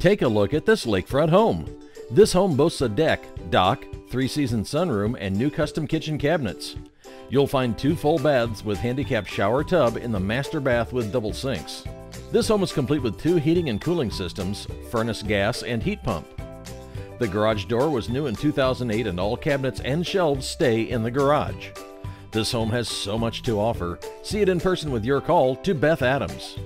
Take a look at this lakefront home. This home boasts a deck, dock, three-season sunroom, and new custom kitchen cabinets. You'll find two full baths with handicap shower tub in the master bath with double sinks. This home is complete with two heating and cooling systems, furnace gas, and heat pump. The garage door was new in 2008 and all cabinets and shelves stay in the garage. This home has so much to offer. See it in person with your call to Beth Adams.